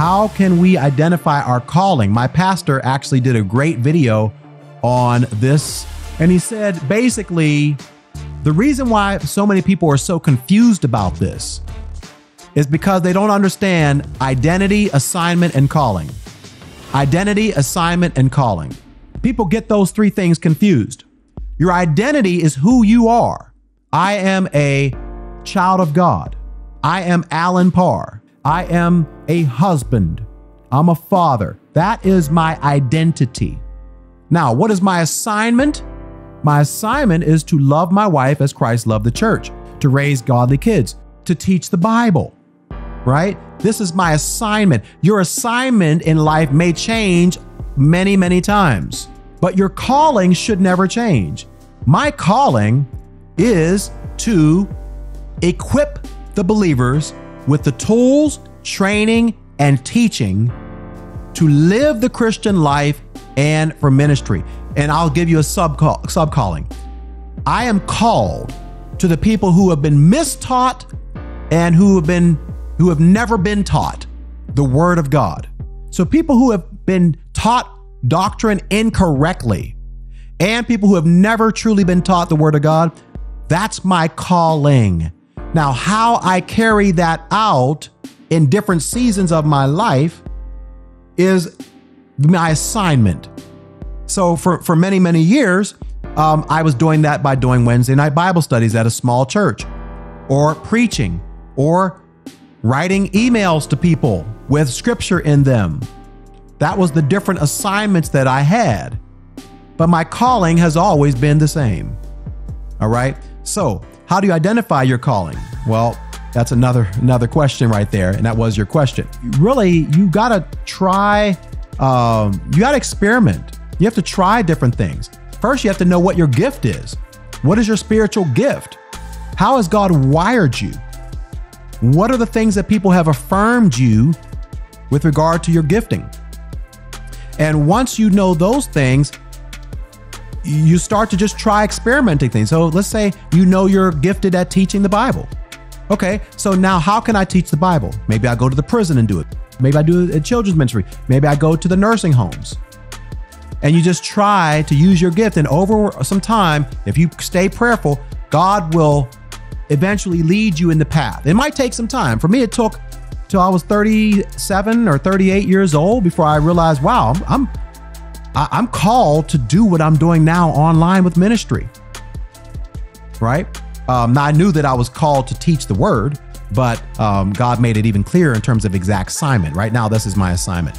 how can we identify our calling? My pastor actually did a great video on this, and he said basically the reason why so many people are so confused about this is because they don't understand identity, assignment, and calling. Identity, assignment, and calling. People get those three things confused. Your identity is who you are. I am a child of God. I am Allen Parr. I am a husband. I'm a father. That is my identity. Now, what is my assignment? My assignment is to love my wife as Christ loved the church, to raise godly kids, to teach the Bible, right? This is my assignment. Your assignment in life may change many, many times, but your calling should never change. My calling is to equip the believers with the tools, training, and teaching to live the Christian life and for ministry. And I'll give you a sub sub calling. I am called to the people who have been mistaught and who have been who have never been taught the word of God. So people who have been taught doctrine incorrectly and people who have never truly been taught the word of God, that's my calling. Now, how I carry that out in different seasons of my life is my assignment. So for, for many, many years, um, I was doing that by doing Wednesday night Bible studies at a small church, or preaching, or writing emails to people with scripture in them. That was the different assignments that I had. But my calling has always been the same. All right. So, how do you identify your calling? Well, that's another another question right there, and that was your question. Really, you gotta try. Um, you gotta experiment. You have to try different things. First, you have to know what your gift is. What is your spiritual gift? How has God wired you? What are the things that people have affirmed you with regard to your gifting? And once you know those things, you start to just try experimenting things. So let's say you know you're gifted at teaching the Bible. Okay, so now how can I teach the Bible? Maybe I go to the prison and do it. Maybe I do a children's ministry. Maybe I go to the nursing homes. And you just try to use your gift. And over some time, if you stay prayerful, God will eventually lead you in the path. It might take some time. For me, it took till I was 37 or 38 years old before I realized, wow, I'm, I'm I'm called to do what I'm doing now online with ministry. Right? Um, now I knew that I was called to teach the word, but um, God made it even clearer in terms of exact assignment. Right now, this is my assignment.